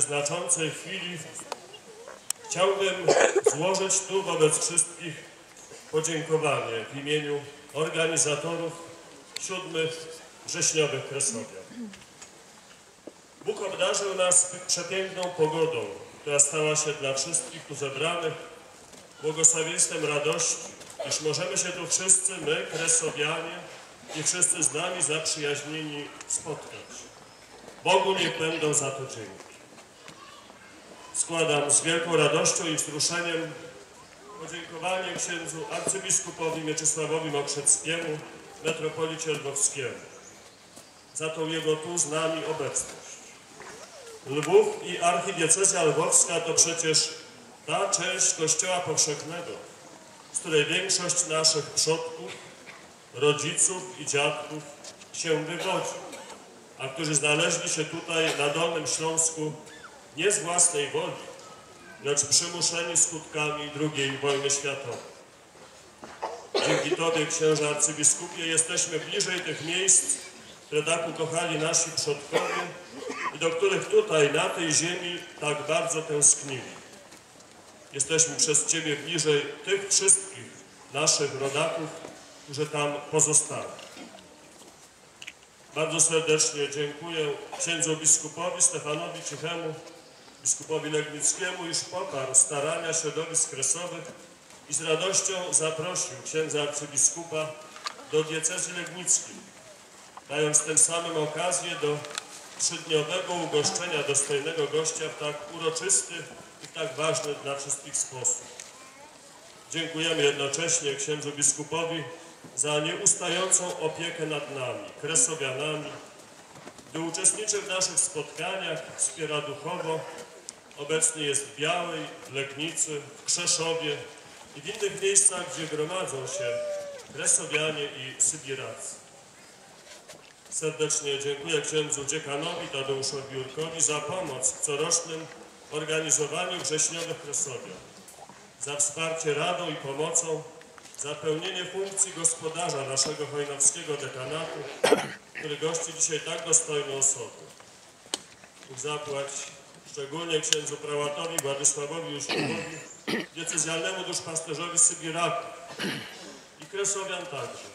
znaczącej chwili chciałbym złożyć tu wobec wszystkich podziękowanie w imieniu organizatorów siódmych wrześniowych Kresnowian. Bóg obdarzył nas przepiękną pogodą, która stała się dla wszystkich tu zebranych błogosławieństwem radości, iż możemy się tu wszyscy, my, Kresowianie i wszyscy z nami zaprzyjaźnieni spotkać. Bogu niech będą za to dzięki. Składam z wielką radością i wzruszeniem podziękowanie księdzu arcybiskupowi Mieczysławowi Mokrzeckiemu, metropolicie lwowskiemu, za tą jego tu z nami obecność. Lwów i archidiecezja lwowska to przecież ta część Kościoła Powszechnego, z której większość naszych przodków, rodziców i dziadków się wywodzi, a którzy znaleźli się tutaj na Dolnym Śląsku nie z własnej woli, lecz przymuszeni skutkami II wojny światowej. Dzięki Tobie, księże arcybiskupie, jesteśmy bliżej tych miejsc, które tak ukochali nasi przodkowie i do których tutaj, na tej ziemi, tak bardzo tęsknili. Jesteśmy przez Ciebie bliżej tych wszystkich naszych rodaków, którzy tam pozostali. Bardzo serdecznie dziękuję księdzu biskupowi Stefanowi Cichemu, biskupowi Legnickiemu, iż poparł starania środowisk kresowych i z radością zaprosił księdza arcybiskupa do diecezji legnickiej, dając tym samym okazję do trzydniowego ugoszczenia dostojnego gościa w tak uroczysty i tak ważny dla wszystkich sposób. Dziękujemy jednocześnie księdzu biskupowi za nieustającą opiekę nad nami, kresowianami, gdy uczestniczy w naszych spotkaniach, wspiera duchowo, obecny jest w Białej, w Legnicy, w Krzeszowie i w innych miejscach, gdzie gromadzą się kresowianie i sybiracy. Serdecznie dziękuję księdzu dziekanowi Tadeuszowi Jurkowi za pomoc w corocznym organizowaniu wrześniowych kresowian, za wsparcie radą i pomocą, za pełnienie funkcji gospodarza naszego hojnowskiego dekanatu, który gości dzisiaj tak dostojne osoby. Zapłać szczególnie księdzu prałatowi Władysławowi Juszkowowi, diecezjalnemu duszpasterzowi Sybiraku i Kresowian także,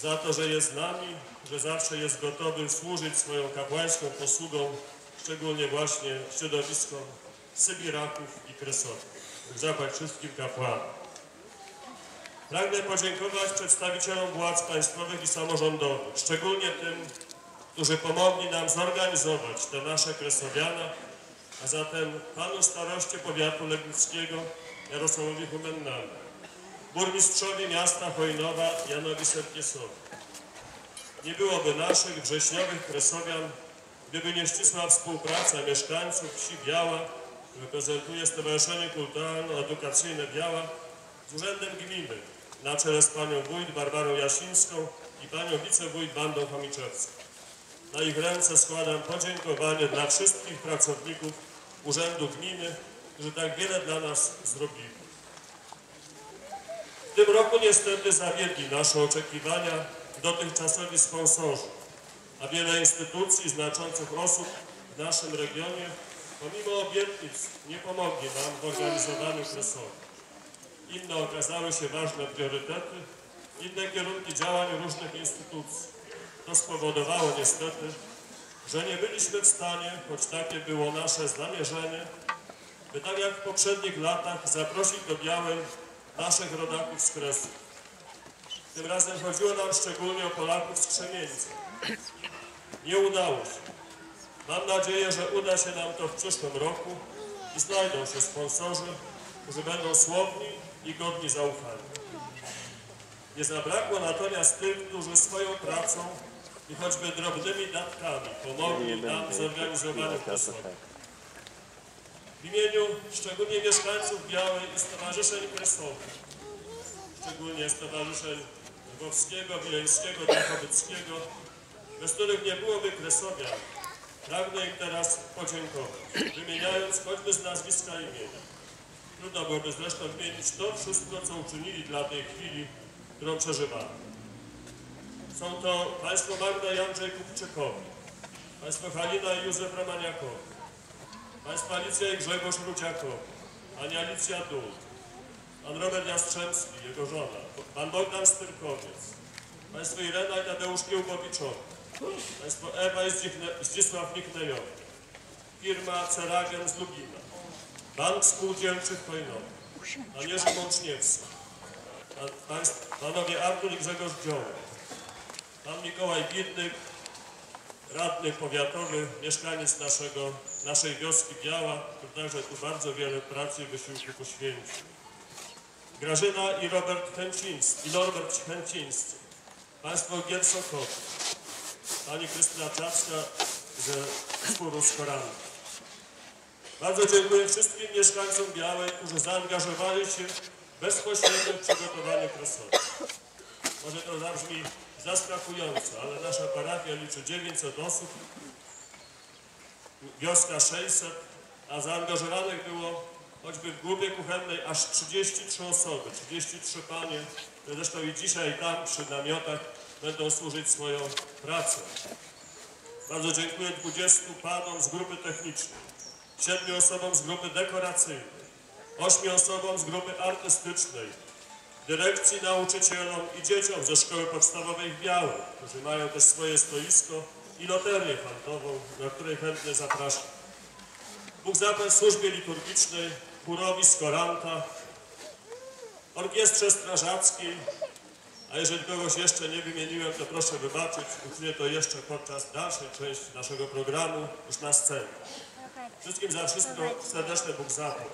za to, że jest z nami, że zawsze jest gotowy służyć swoją kapłańską posługą, szczególnie właśnie środowiskom Sybiraków i Kresowian. Bóg zapłać wszystkim kapłanom. Pragnę podziękować przedstawicielom władz państwowych i samorządowych, szczególnie tym, którzy pomogli nam zorganizować te nasze kresowiana, a zatem panu staroście powiatu legnickiego Jarosławowi Humennami, burmistrzowi miasta Chojnowa Janowi Serkiesowi. Nie byłoby naszych wrześniowych kresowian, gdyby nie ścisła współpraca mieszkańców wsi Biała, reprezentuje Stowarzyszenie Kulturalno-Edukacyjne Biała z Urzędem Gminy na czele z panią wójt Barbarą Jasińską i panią wicewójt Wandą Chomiczewską. Na ich ręce składam podziękowanie dla wszystkich pracowników Urzędu Gminy, którzy tak wiele dla nas zrobili. W tym roku niestety zawiedli nasze oczekiwania dotychczasowi sponsorzy, a wiele instytucji znaczących osób w naszym regionie pomimo obietnic nie pomogli nam w organizowaniu kresowych. Inne okazały się ważne priorytety, inne kierunki działań różnych instytucji. To spowodowało niestety, że nie byliśmy w stanie, choć takie było nasze zamierzenie, by tak jak w poprzednich latach zaprosić do Białej naszych rodaków z Kresu. Tym razem chodziło nam szczególnie o Polaków z Krzemieńca. Nie udało się. Mam nadzieję, że uda się nam to w przyszłym roku i znajdą się sponsorzy, którzy będą słowni i godni zaufania. Nie zabrakło natomiast tych, którzy swoją pracą i choćby drobnymi datkami pomogli nam w zorganizowaniu kresowych. W imieniu szczególnie mieszkańców Białej i Stowarzyszeń Kresowych, szczególnie Stowarzyszeń Lwowskiego, Wileńskiego, Drachowyckiego, bez których nie byłoby Kresowian, pragnę im teraz podziękować, wymieniając choćby z nazwiska imienia. Trudno byłoby zresztą wymienić to wszystko, co uczynili dla tej chwili, którą przeżywamy. Są to Państwo Magda i Andrzej Kupczykowi, Państwo Halina i Józef Romaniakowi, Państwa Alicja i Grzegorz Rudziakow, Pani Alicja Dół, Pan Robert Jastrzębski, jego żona, Pan Bogdan Styrkowiec, Państwo Irena i Tadeusz Kiełbowiczowi, Państwo Ewa i Zdzisław Niknejowy, firma Ceragen z Lubina, Bank Spółdzielczy w Chojnowie, Pan Jerzy Mączniewski, Panowie Artur i Grzegorz Dziołek, Pan Mikołaj Bidnyk, radny powiatowy, mieszkaniec naszego, naszej wioski Biała, także tu bardzo wiele pracy i wysiłku poświęcił. Grażyna i Robert Chęciński, i Norbert Chęcińscy, Państwo Giersokowie, Pani Krystyna Czapska ze Spóru z Korami. Bardzo dziękuję wszystkim mieszkańcom Białej, którzy zaangażowali się bezpośrednio w przygotowanie krosowca. Może to zabrzmi zaskakująco, ale nasza parafia liczy 900 osób, wioska 600, a zaangażowanych było choćby w grupie kuchennej aż 33 osoby, 33 panie, które zresztą i dzisiaj tam przy namiotach będą służyć swoją pracę. Bardzo dziękuję 20 panom z grupy technicznej, 7 osobom z grupy dekoracyjnej, 8 osobom z grupy artystycznej, dyrekcji, nauczycielom i dzieciom ze szkoły podstawowej w Białej, którzy mają też swoje stoisko i loterię handlową, na której chętnie zapraszam. Bóg zapłać służbie liturgicznej, chórowi z Koranta, orkiestrze strażackiej, a jeżeli kogoś jeszcze nie wymieniłem, to proszę wybaczyć, uczynię to jeszcze podczas dalszej części naszego programu, już na scenie. Wszystkim za wszystko serdeczne Bóg zapłać.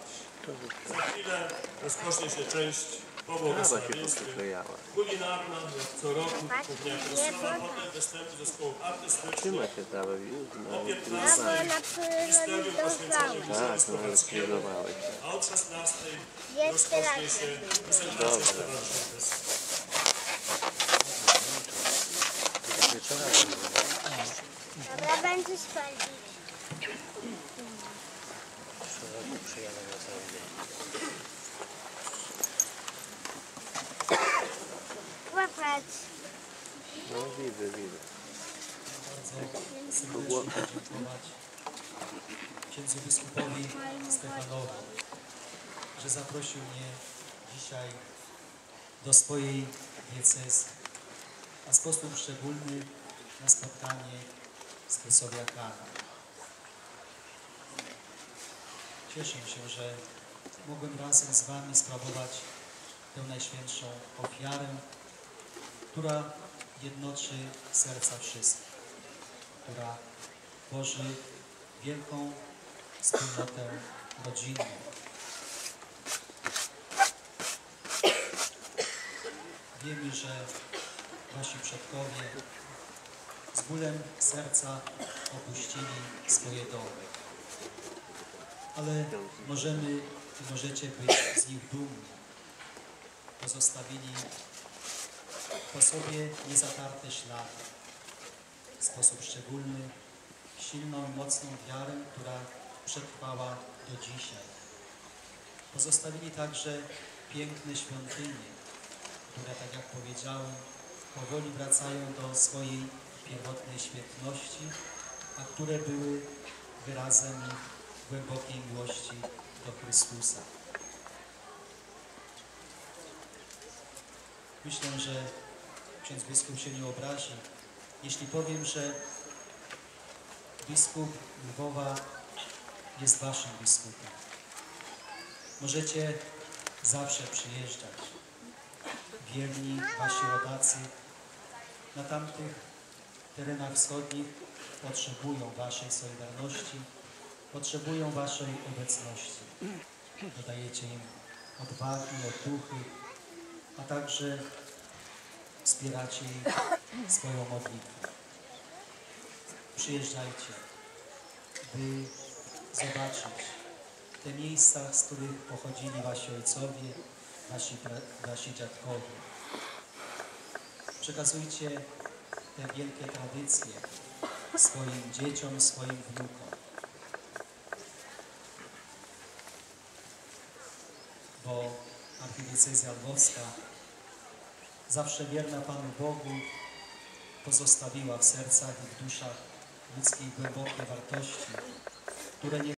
Za chwilę rozpocznie się część po Trawa się błogosławieństwie poklejała. kulinarna, jak co roku, kuchnia kresowa, potem występy zespołów artystycznych, o na 15 Albo na misterium poświęcenie przyrodzie Józefa skierowałeś. a o 16 Jeszcze rozpocznie się prezentacja Dobrze. Stowarzyszenia Kresowa. Dobra, będzie spalić. Łapać. No widzę, widzę. księdzu biskupowi Stefanowi, że zaprosił mnie dzisiaj do swojej diecezy, a sposób szczególny na spotkanie z Kresowiakami. Cieszę się, że mogłem razem z Wami sprawować tę najświętszą ofiarę, która jednoczy serca wszystkich, która tworzy wielką wspólnotę rodzinną. Wiemy, że nasi przodkowie z bólem serca opuścili swoje domy. Ale możemy możecie być z nich dumni. Pozostawili po sobie niezatarte ślady. W sposób szczególny silną mocną wiarę, która przetrwała do dzisiaj. Pozostawili także piękne świątynie, które, tak jak powiedziałem, powoli wracają do swojej pierwotnej świetności, a które były wyrazem ich głębokiej miłości do Chrystusa. Myślę, że ksiądz biskup się nie obrazi, jeśli powiem, że biskup Lwowa jest waszym biskupem. Możecie zawsze przyjeżdżać. Wierni wasi rodacy na tamtych terenach wschodnich potrzebują waszej solidarności, potrzebują waszej obecności. Dodajecie im odwagi, otuchy, a także wspieracie ich swoją modlitwą. Przyjeżdżajcie, by zobaczyć te miejsca, z których pochodzili wasi ojcowie, wasi, wasi dziadkowie. Przekazujcie te wielkie tradycje swoim dzieciom, swoim wnukom. Bo archidiecezja lwowska zawsze wierna Panu Bogu, pozostawiła w sercach i w duszach ludzkich głębokie wartości, które nie